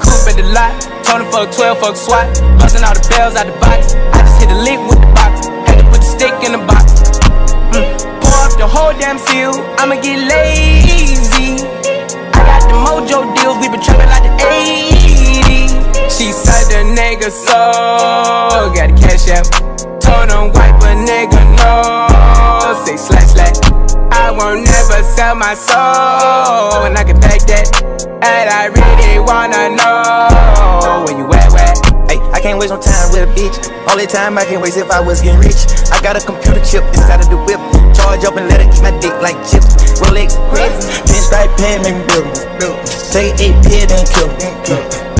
coupe at the lot. Tony fuck 12, fuck SWAT. Busting all the bells out the box. I just hit a lick with the box. Had to put the stick in the box. Mm. Pour up the whole damn seal. I'ma get lazy. I got the mojo deals. We been trapping like the 80s. She said the nigga so. Got the cash out. Told him wipe a nigga no. Say slash slash. I won't never sell my soul. And I really wanna know where you at, where? Ay, I can't waste no time with a bitch. Only time I can waste if I was getting rich. I got a computer chip inside of the whip. Charge up and let it eat my dick like chips. Rolex, pinstripe pen, make me build. Take eight pin and kill.